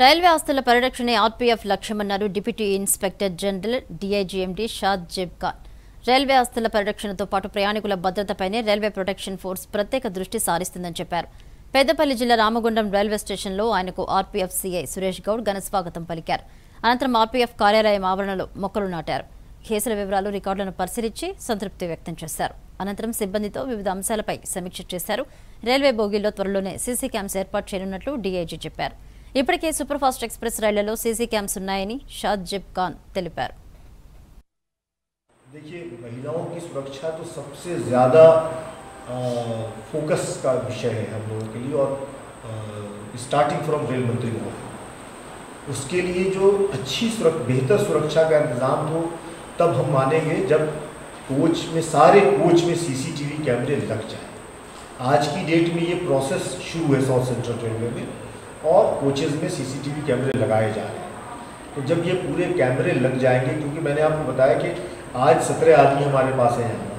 Railway ఆస్తుల పరిరక్షణే RPF లక్ష్యమన్నారు deputy inspector general DIG MD Shad Zeb Khan. Railway ఆస్తుల పరిరక్షణతో పాటు ప్రయాణికుల భద్రతపైనే రైల్వే ప్రొటెక్షన్ ఫోర్స్ ప్రత్యేక దృష్టి సారిస్తుందని చెప్పారు. పెద్దపల్లి జిల్లా రామగుండం రైల్వే స్టేషన్లో ఆయనకు ఆర్పీఎఫ్ సీఐ సురేష్ గౌడ్ ఘనస్వాగతం పలికారు. అనంతరం ఆర్పీఎఫ్ కార్యాలయం ఆవరణలో మొక్కలు నాటారు. కేసుల వివరాలు రికార్డులను పరిశీలించి సంతృప్తి వ్యక్తం చేశారు. అనంతరం సిబ్బందితో వివిధ అంశాలపై సమీక్ష చేశారు. రైల్వే బోగీల్లో త్వరలోనే సీసీ క్యామ్స్ ఏర్పాటు చేయనున్నట్లు డీఐజీ చెప్పారు. ఇప్పటికే సూపర్ ఫాస్ట్ ఎక్స్ప్రెస్ రైళ్లలో సీసీ క్యామ్స్ ఉన్నాయని షాద్ జిబ్ ఖాన్ తెలిపారు देखिए महिलाओं की सुरक्षा तो सबसे ज़्यादा अ, फोकस का विषय है हम लोगों के लिए और स्टार्टिंग फ्रॉम रेल मंत्री महोदय उसके लिए जो अच्छी सुरक बेहतर सुरक्षा का इंतज़ाम हो तब हम मानेंगे जब कोच में सारे कोच में सीसीटीवी कैमरे लग जाए आज की डेट में ये प्रोसेस शुरू है साउथ सेंट्रल रेलवे में और कोचेज़ में सीसीटीवी कैमरे लगाए जा रहे हैं। तो जब ये पूरे कैमरे लग जाएँगे, क्योंकि मैंने आपको बताया कि आज सत्रह आदमी हमारे पास हैं।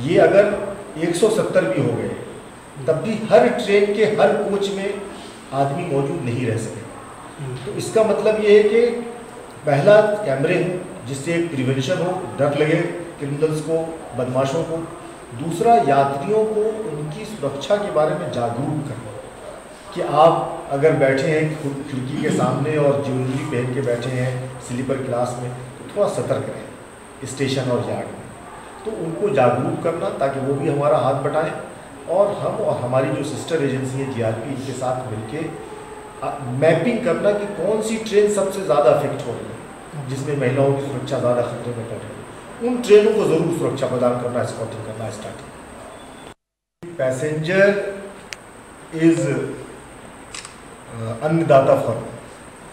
ये अगर 170 भी हो गए, तब भी हर ट्रेन के हर कोच में आदमी मौजूद नहीं रह सके। तो इसका मतलब ये है कि पहला कैमरे हो जिससे एक प्रिवेंशन हो, डर लगे क्रिमिनल्स को, बदमाशों को। दूसरा यात्रियों को उनकी सुरक्षा के बारे में जागरूक करना। कि आप अगर बैठे हैं खिड़की के सामने और ज्वेलरी पहन के बैठे हैं स्लीपर क्लास में तो थोड़ा सतर्क रहें स्टेशन और यार्ड में। तो उनको जागरूक करना ताकि वो भी हमारा हाथ बटाएँ और हम और हमारी जो सिस्टर एजेंसी है जीआरपी इनके साथ मिलके मैपिंग करना कि कौन सी ट्रेन सबसे ज़्यादा अफेक्ट हो रही है, जिसमें महिलाओं की सुरक्षा ज़्यादा खतरे में पड़ रही है। उन ट्रेनों को ज़रूर सुरक्षा प्रदान करना स्पॉटिंग करना स्टार्टिंग पैसेंजर इज़ अन्नदाता firm.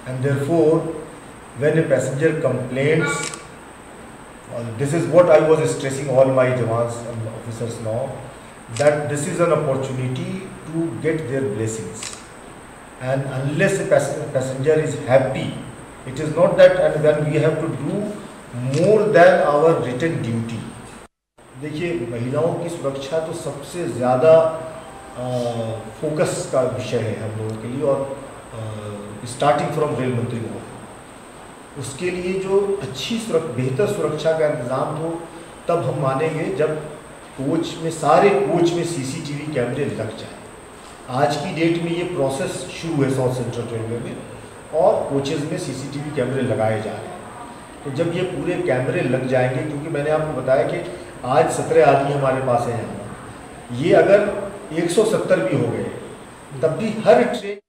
And there for when a passenger complain this is what I was stressing all my jawans officers now that this is an opportunity to get their blessings and unless passenger is happy it is not that and when we have to do more than our return duty देखिए, महिलाओं की सुरक्षा तो सबसे ज़्यादा focus का विषय है हम लोगों के लिए, और स्टार्टिंग फ्रॉम रेल मंत्री महोदय उसके लिए जो अच्छी सुरक, बेहतर सुरक्षा का इंतज़ाम हो, तब हम मानेंगे जब कोच में, सारे कोच में सीसीटीवी कैमरे लग जाए। आज की डेट में ये प्रोसेस शुरू है साउथ सेंट्रल रेलवे में, और कोचेज़ में सीसीटीवी कैमरे लगाए जा रहे हैं। तो जब ये पूरे कैमरे लग जाएँगे, क्योंकि मैंने आपको बताया कि आज सत्रह आदमी हमारे पास हैं। ये अगर 170 भी हो गए, तब भी हर ट्रेन